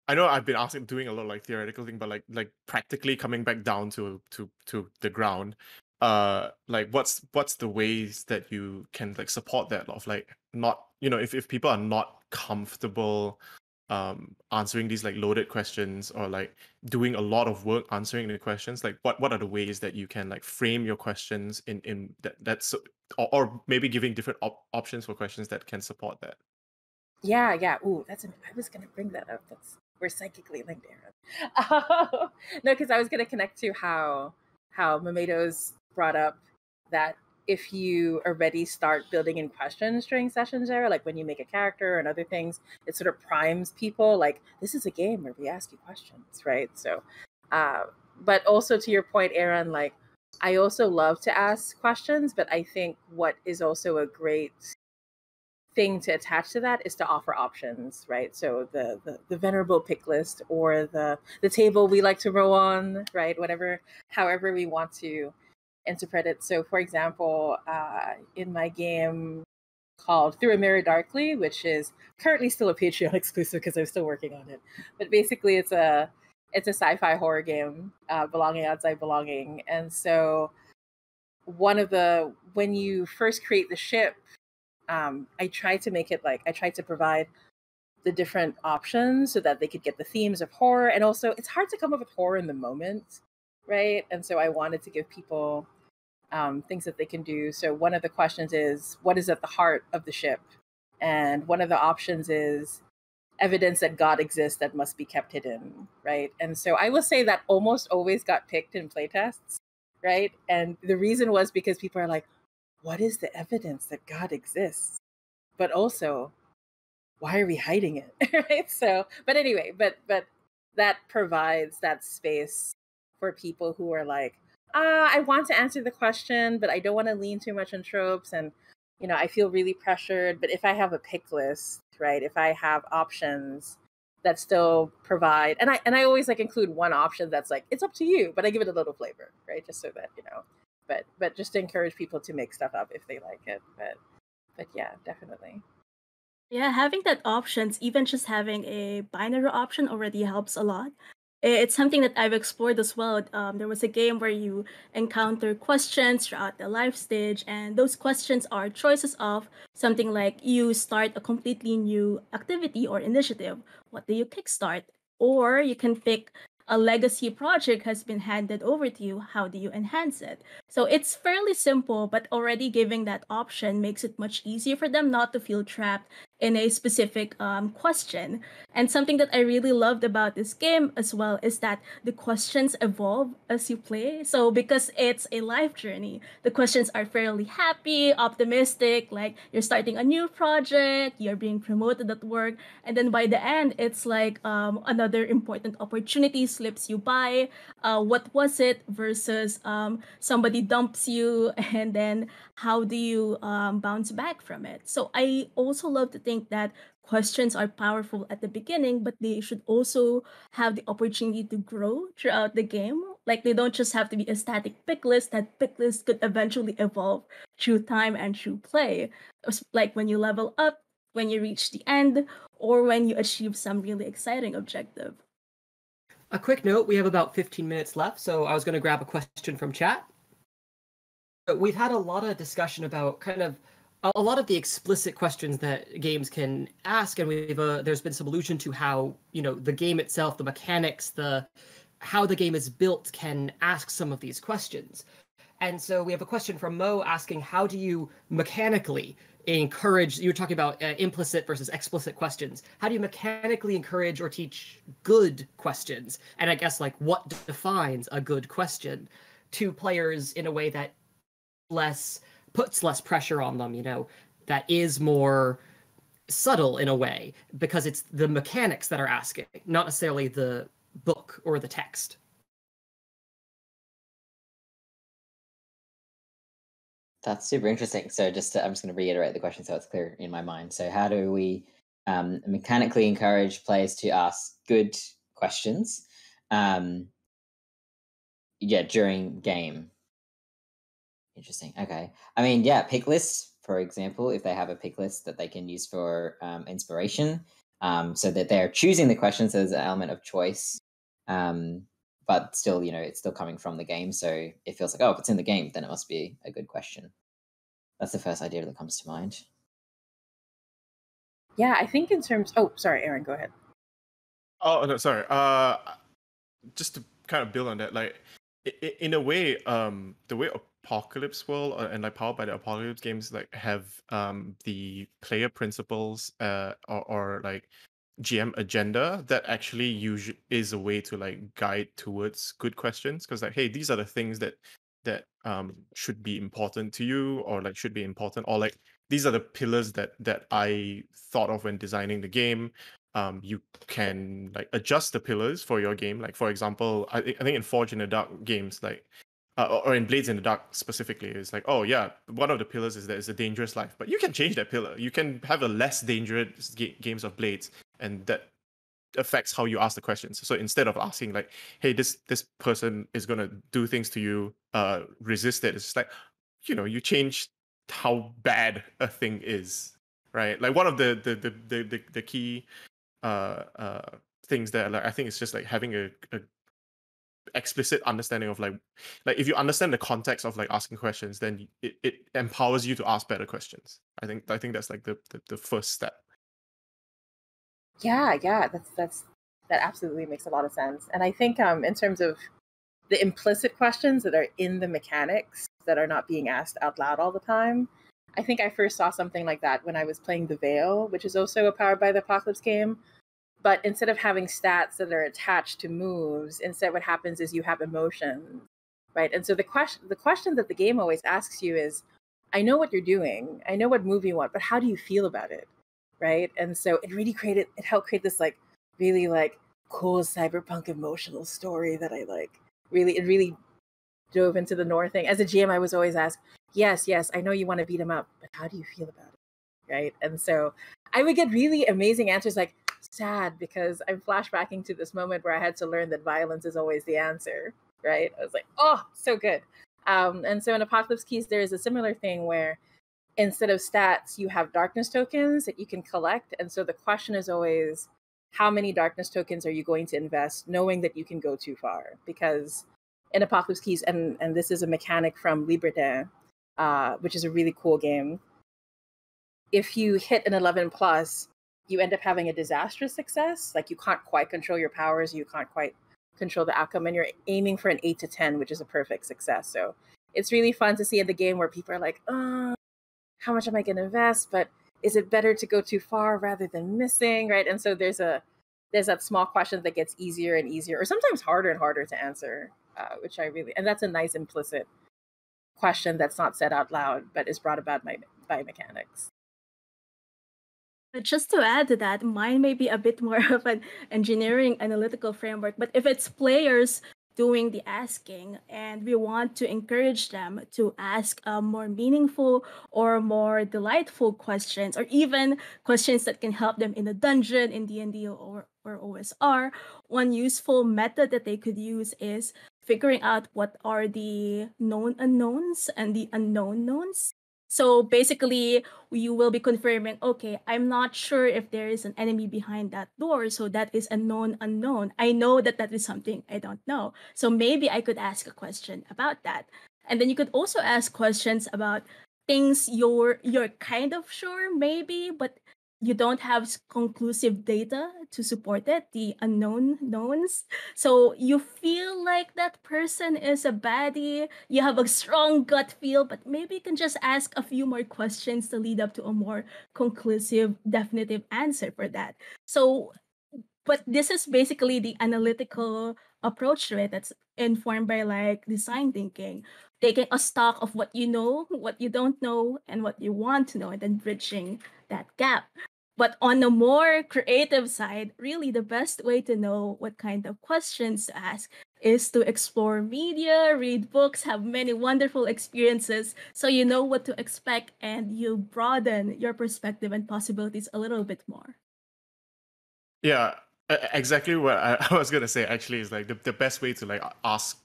I know I've been asking, doing a lot of like theoretical thing, but like, like practically coming back down to to to the ground, uh, like, what's what's the ways that you can like support that of like not, you know, if if people are not comfortable, um, answering these like loaded questions or like doing a lot of work answering the questions, like, what what are the ways that you can like frame your questions in in that that's or, or maybe giving different op- options for questions that can support that. Yeah, yeah. oh that's. An, I was gonna bring that up. That's we're psychically linked, Aaron. no, because I was gonna connect to how how momatoes brought up that if you already start building in questions during sessions there, like when you make a character and other things, it sort of primes people. Like this is a game where we ask you questions, right? So, uh, but also to your point, Aaron, like I also love to ask questions, but I think what is also a great thing to attach to that is to offer options, right? So the the, the venerable pick list or the the table we like to row on, right? Whatever, however we want to interpret it. So, for example, uh, in my game called Through a Mirror Darkly, which is currently still a Patreon exclusive because I'm still working on it, but basically it's a it's a sci-fi horror game uh, belonging outside belonging, and so one of the when you first create the ship um, I tried to make it like I tried to provide the different options so that they could get the themes of horror, and also it's hard to come up with horror in the moment, right? And so I wanted to give people um, things that they can do. So one of the questions is, what is at the heart of the ship? And one of the options is evidence that God exists that must be kept hidden, right? And so I will say that almost always got picked in playtests, right? And the reason was because people are like, what is the evidence that God exists? But also, why are we hiding it? right? So, but anyway, but but that provides that space for people who are like, uh, I want to answer the question, but I don't want to lean too much on tropes and you know, I feel really pressured, but if I have a pick list, right? If I have options that still provide and I and I always like include one option that's like it's up to you, but I give it a little flavor, right? Just so that, you know, but but just to encourage people to make stuff up if they like it. But but yeah, definitely. Yeah, having that options, even just having a binary option already helps a lot. It's something that I've explored as well. Um, there was a game where you encounter questions throughout the life stage, and those questions are choices of something like you start a completely new activity or initiative. What do you kickstart? Or you can pick a legacy project has been handed over to you. How do you enhance it? So it's fairly simple, but already giving that option makes it much easier for them not to feel trapped in a specific um, question. And something that I really loved about this game as well is that the questions evolve as you play. So because it's a life journey, the questions are fairly happy, optimistic, like you're starting a new project, you're being promoted at work, and then by the end, it's like um, another important opportunity slips you by. Uh, what was it versus um, somebody dumps you, and then how do you um, bounce back from it? So I also love to think that questions are powerful at the beginning, but they should also have the opportunity to grow throughout the game. Like they don't just have to be a static pick list, that pick list could eventually evolve through time and through play. Like when you level up, when you reach the end, or when you achieve some really exciting objective. A quick note: we have about 15 minutes left, so I was going to grab a question from chat. We've had a lot of discussion about kind of a a lot of the explicit questions that games can ask, and we've uh, there's been some allusion to how you know the game itself, the mechanics, the how the game is built can ask some of these questions. And so we have a question from Mo asking, how do you mechanically encourage? You were talking about uh, implicit versus explicit questions. How do you mechanically encourage or teach good questions? And I guess like what defines a good question to players in a way that less puts less pressure on them. You know, that is more subtle in a way because it's the mechanics that are asking, not necessarily the book or the text. That's super interesting. So just to, I'm just going to reiterate the question so it's clear in my mind. So how do we um, mechanically encourage players to ask good questions? Um, yeah, during game. Interesting. Okay. I mean, yeah, pick lists, for example, if they have a pick list that they can use for um, inspiration, um, so that they're choosing the questions as an element of choice. Um, but still, you know, it's still coming from the game. So it feels like, oh, if it's in the game, then it must be a good question. That's the first idea that comes to mind. Yeah, I think in terms. Oh, sorry, Aaron, go ahead. Oh no, sorry. Uh, just to kind of build on that, like in a way, um, the way Apocalypse World uh, and like powered by the Apocalypse games, like have um the player principles, uh, or, or like GM agenda that actually usually is a way to like guide towards good questions. Because like hey these are the things that that um should be important to you or like should be important or like these are the pillars that that I thought of when designing the game um you can like adjust the pillars for your game like for example I, I think in Forge in the Dark games like uh, or in Blades in the Dark specifically, it's like, oh yeah, one of the pillars is that it's a dangerous life, but you can change that pillar. You can have a less dangerous ga- games of Blades, and that affects how you ask the questions. So instead of asking like, "Hey, this this person is gonna do things to you," uh, resist it. It's like, you know, you change how bad a thing is, right? Like one of the the the the, the key uh uh things that like I think it's just like having a, a explicit understanding of like like if you understand the context of like asking questions then it, it empowers you to ask better questions i think i think that's like the, the, the first step yeah, yeah, that's that's that absolutely makes a lot of sense. And I think um in terms of the implicit questions that are in the mechanics that are not being asked out loud all the time. I think I first saw something like that when I was playing The Veil, which is also a powered by the Apocalypse game. But instead of having stats that are attached to moves, instead what happens is you have emotions, right? And so the question the question that the game always asks you is, I know what you're doing, I know what move you want, but how do you feel about it? right? And so it really created it helped create this like really like cool cyberpunk emotional story that I like. Really, it really dove into the noir thing. As a GM, I was always asked, "Yes, yes, I know you want to beat him up, but how do you feel about it?" Right? And so I would get really amazing answers like sad because I'm flashbacking to this moment where I had to learn that violence is always the answer. Right? I was like, "Oh, so good." Um, and so in Apocalypse Keys, there is a similar thing where instead of stats, you have darkness tokens that you can collect. And so the question is always, how many darkness tokens are you going to invest, knowing that you can go too far? Because in Apocalypse Keys, and and this is a mechanic from Liberté, uh, which is a really cool game. If you hit an 11 plus, you end up having a disastrous success. Like you can't quite control your powers, you can't quite control the outcome, and you're aiming for an 8 to 10, which is a perfect success. So it's really fun to see in the game where people are like, oh, how much am I going to invest? But is it better to go too far rather than missing? Right. And so there's a there's that small question that gets easier and easier, or sometimes harder and harder to answer, uh, which I really and that's a nice implicit question that's not said out loud, but is brought about by by mechanics. But just to add to that, mine may be a bit more of an engineering analytical framework. But if it's players doing the asking and we want to encourage them to ask uh, more meaningful or more delightful questions or even questions that can help them in the dungeon in d&d or, or osr one useful method that they could use is figuring out what are the known unknowns and the unknown knowns so basically, you will be confirming, okay, I'm not sure if there is an enemy behind that door. So that is a known unknown. I know that that is something I don't know. So maybe I could ask a question about that. And then you could also ask questions about things you're you're kind of sure maybe but you don't have conclusive data to support it, the unknown knowns. So you feel like that person is a baddie. You have a strong gut feel, but maybe you can just ask a few more questions to lead up to a more conclusive, definitive answer for that. So, but this is basically the analytical approach to it that's informed by like design thinking taking a stock of what you know what you don't know and what you want to know and then bridging that gap but on the more creative side, really the best way to know what kind of questions to ask is to explore media, read books, have many wonderful experiences so you know what to expect and you broaden your perspective and possibilities a little bit more. Yeah, exactly what I, was gonna say actually is like the, the best way to like ask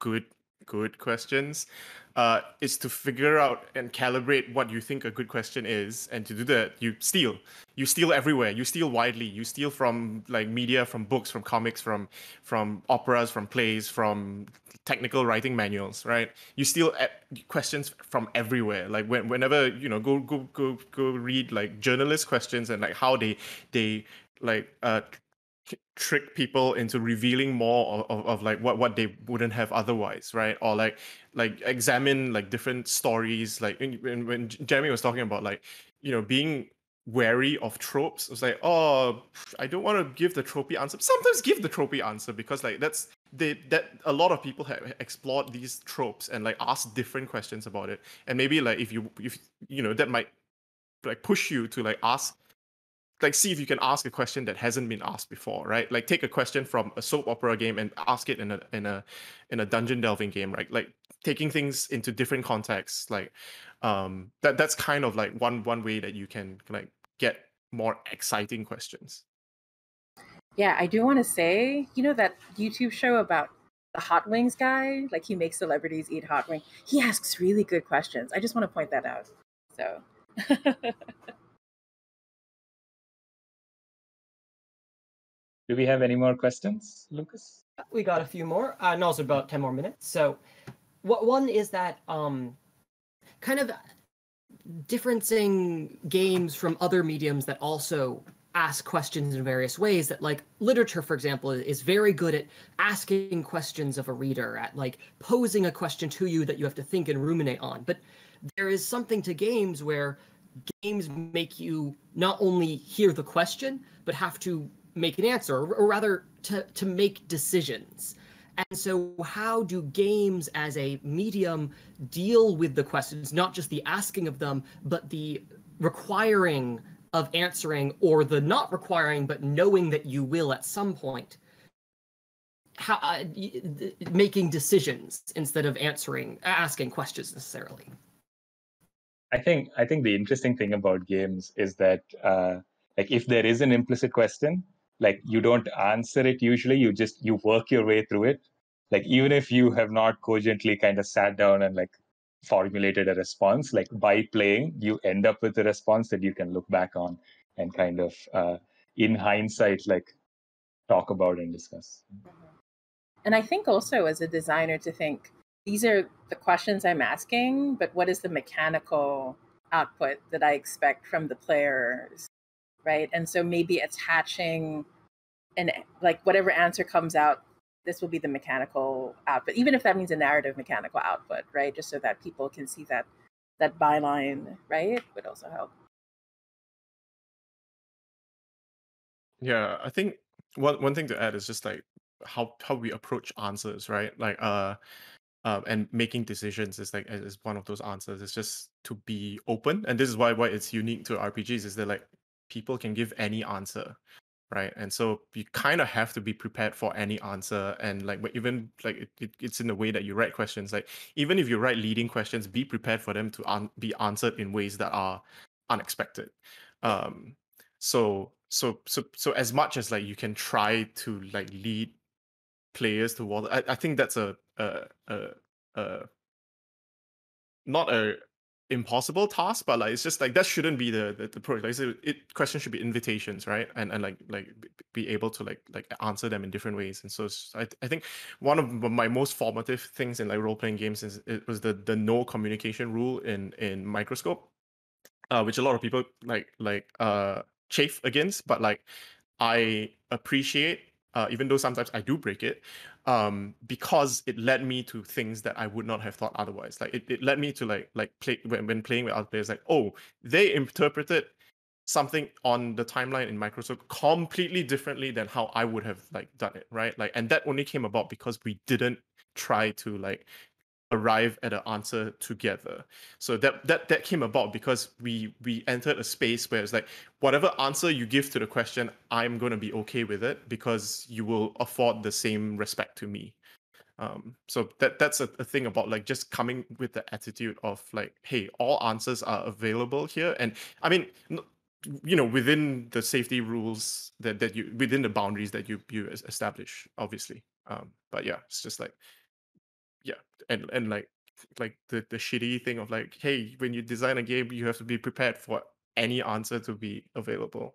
good good questions uh, is to figure out and calibrate what you think a good question is and to do that you steal. You steal everywhere. You steal widely. You steal from like media from books from comics from from operas from plays from technical writing manuals right? You steal questions from everywhere. Like when, whenever you know go go go go read like journalist questions and like how they they like uh trick people into revealing more of, of, of, like what what they wouldn't have otherwise right? Or like like examine like different stories like when, when jeremy was talking about like you know being wary of tropes it's like oh i don't want to give the tropey answer. Sometimes give the tropey answer because like that's they that a lot of people have explored these tropes and like asked different questions about it. And maybe like if you if you know that might like push you to like ask like see if you can ask a question that hasn't been asked before right? Like take a question from a soap opera game and ask it in a in a in a dungeon delving game right? Like taking things into different contexts like um that that's kind of like one one way that you can like get more exciting questions. Yeah i do want to say you know that youtube show about the hot wings guy? Like he makes celebrities eat hot wings he asks really good questions. I just want to point that out so Do we have any more questions, Lucas? We got a few more, uh, and also about 10 more minutes. So, what one is that um, kind of differencing games from other mediums that also ask questions in various ways that like literature for example is very good at asking questions of a reader at like posing a question to you that you have to think and ruminate on but there is something to games where games make you not only hear the question but have to make an answer, or rather to, to make decisions. And so, how do games as a medium deal with the questions, not just the asking of them, but the requiring of answering, or the not requiring, but knowing that you will at some point? How, uh, making decisions instead of answering, asking questions necessarily. I think I think the interesting thing about games is that uh, like if there is an implicit question, like you don't answer it usually you just you work your way through it. Like even if you have not cogently kind of sat down and like formulated a response like by playing you end up with a response that you can look back on and kind of uh, in hindsight like talk about and discuss. And i think also as a designer to think these are the questions i'm asking but what is the mechanical output that i expect from the players right? And so maybe attaching and like whatever answer comes out, this will be the mechanical output, even if that means a narrative mechanical output, right? Just so that people can see that that byline, right, would also help. Yeah, I think one one thing to add is just like how how we approach answers, right? Like uh um, and making decisions is like is one of those answers. It's just to be open, and this is why why it's unique to RPGs is that like people can give any answer right? And so you kind of have to be prepared for any answer and like even like it, it, it's in the way that you write questions like even if you write leading questions be prepared for them to un- be answered in ways that are unexpected. Um so so so so as much as like you can try to like lead players towards i, I think that's a a, a, a not a impossible task, but like it's just like that shouldn't be the the, the. Like it question should be invitations, right? And and like like be able to like like answer them in different ways. And so I I think one of my most formative things in like role playing games is it was the the no communication rule in in Microscope, uh, which a lot of people like like uh chafe against, but like I appreciate uh, even though sometimes I do break it, um, because it led me to things that I would not have thought otherwise. Like it, it led me to like like play when, when playing with other players, like oh, they interpreted something on the timeline in Microscope completely differently than how I would have like done it, right? Like, and that only came about because we didn't try to like arrive at an answer together. So that that that came about because we we entered a space where it's like whatever answer you give to the question, I'm going to be okay with it because you will afford the same respect to me. Um, so that that's a, a thing about like just coming with the attitude of like, hey, all answers are available here, and I mean, you know, within the safety rules that that you within the boundaries that you you establish, obviously. Um, but yeah, it's just like, yeah, and and like like the the shitty thing of like, hey, when you design a game, you have to be prepared for any answer to be available.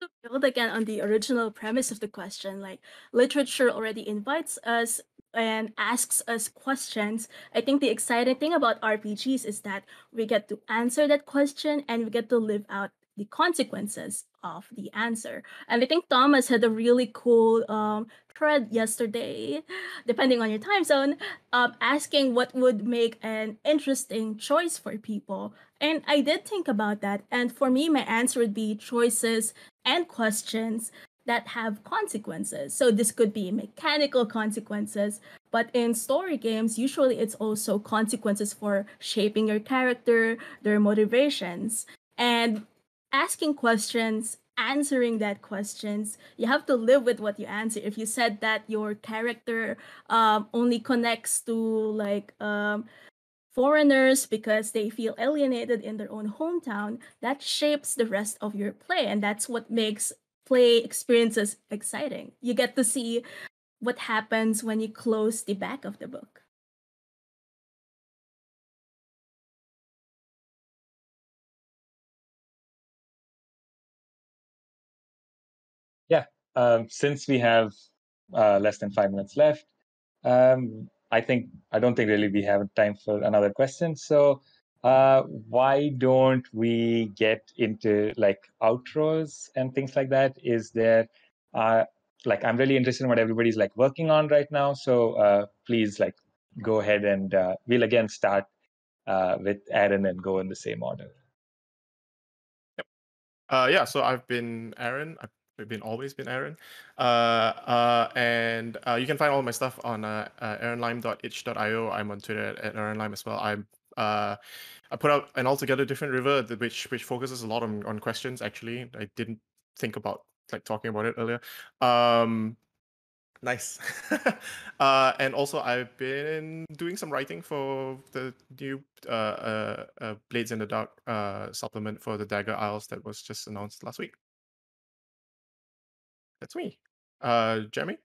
To build again on the original premise of the question, like literature already invites us and asks us questions. I think the exciting thing about RPGs is that we get to answer that question and we get to live out the consequences of the answer. And I think Thomas had a really cool um, thread yesterday, depending on your time zone, um, asking what would make an interesting choice for people. And I did think about that. And for me, my answer would be choices and questions that have consequences. So this could be mechanical consequences, but in story games, usually it's also consequences for shaping your character, their motivations. And asking questions, answering that questions, you have to live with what you answer. If you said that your character um, only connects to like um, foreigners because they feel alienated in their own hometown, that shapes the rest of your play. And that's what makes play experiences exciting. You get to see what happens when you close the back of the book. Um, since we have uh, less than five minutes left, um, I think I don't think really we have time for another question. So uh, why don't we get into like outros and things like that? Is there uh, like I'm really interested in what everybody's like working on right now. So uh, please like go ahead and uh, we'll again start uh, with Aaron and go in the same order. Yep. Uh, yeah. So I've been Aaron. I've We've been always been Aaron. Uh, uh, and uh, you can find all my stuff on uh, uh, aaronlim.itch.io. I'm on Twitter at aaronlime as well. I'm uh, I put out an altogether different river which which focuses a lot on, on questions. Actually, I didn't think about like talking about it earlier. Um, nice. uh, and also, I've been doing some writing for the new uh, uh, uh, Blades in the Dark uh, supplement for the Dagger Isles that was just announced last week. That's me. Uh, Jamie?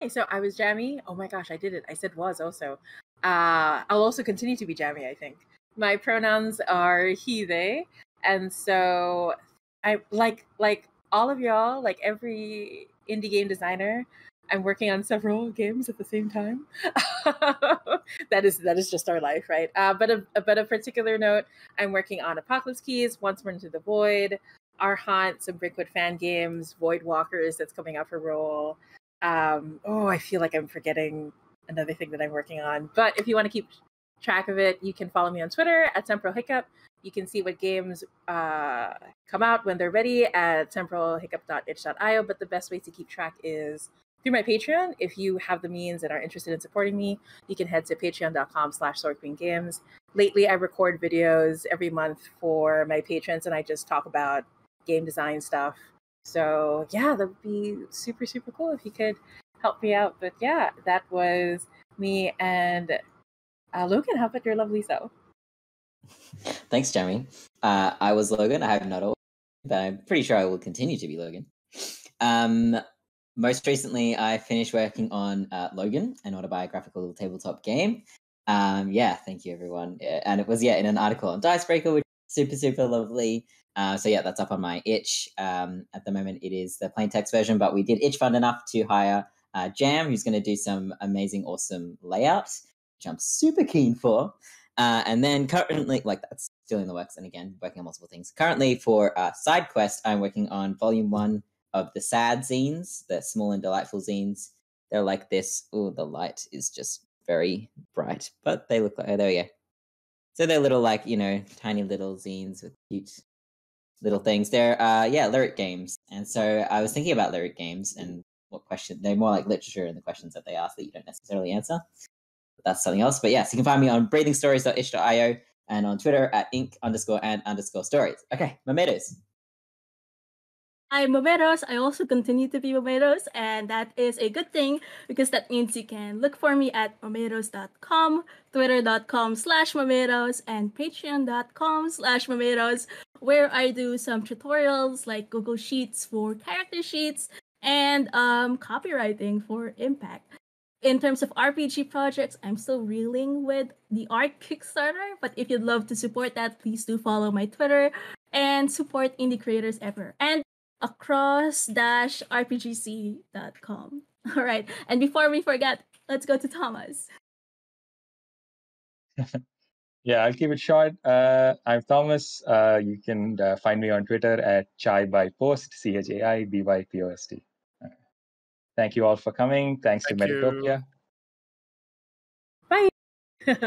Hey, so I was Jamie. Oh my gosh, I did it. I said was also. Uh, I'll also continue to be Jamie, I think. My pronouns are he, they. And so I like like all of y'all, like every indie game designer, I'm working on several games at the same time. that is that is just our life, right? Uh, but a but a particular note, I'm working on Apocalypse Keys, Once More Into the Void, Arhant, some Brickwood fan games, Void Walkers that's coming out for roll. Um, oh, I feel like I'm forgetting another thing that I'm working on. But if you want to keep track of it, you can follow me on Twitter at Temporal Hiccup. You can see what games uh, come out when they're ready at temporalhiccup.itch.io. But the best way to keep track is through my Patreon. If you have the means and are interested in supporting me, you can head to patreon.com slash Games. Lately, I record videos every month for my patrons, and I just talk about game design stuff. So yeah, that would be super super cool if you could help me out. But yeah, that was me and uh, Logan. How about your lovely self? Thanks, Jeremy. Uh, I was Logan. I have not always, but I'm pretty sure I will continue to be Logan. Um, most recently, I finished working on uh, Logan, an autobiographical tabletop game. Um, yeah, thank you, everyone. And it was yeah in an article on Dicebreaker, which super super lovely. Uh, so yeah, that's up on my itch. Um, at the moment, it is the plain text version, but we did itch fund enough to hire uh, Jam, who's going to do some amazing, awesome layouts, which I'm super keen for. Uh, and then currently, like that's still in the works, and again, working on multiple things. Currently, for uh, side quest, I'm working on volume one of the sad zines, the small and delightful zines. They're like this. Oh, the light is just very bright, but they look like. Oh, there we go. So they're little, like you know, tiny little zines with cute little things. They're uh yeah, lyric games. And so I was thinking about lyric games and what question they're more like literature and the questions that they ask that you don't necessarily answer. But that's something else. But yes, you can find me on breathingstories.itch.io and on Twitter at ink underscore and underscore stories. Okay, momatoes. I'm momatoes. I also continue to be momatoes, and that is a good thing because that means you can look for me at momatoes.com, twitter.com slash momatoes, and patreon.com slash momatoes, where I do some tutorials like Google Sheets for character sheets and um, copywriting for impact. In terms of RPG projects, I'm still reeling with the art Kickstarter, but if you'd love to support that, please do follow my Twitter and support indie creators ever. And across-rpgc.com. All right. And before we forget, let's go to Thomas. yeah, I'll keep it short. Uh, I'm Thomas. Uh, you can uh, find me on Twitter at chai by post, C H A I B Y P O S T. Thank you all for coming. Thanks Thank to you. Bye.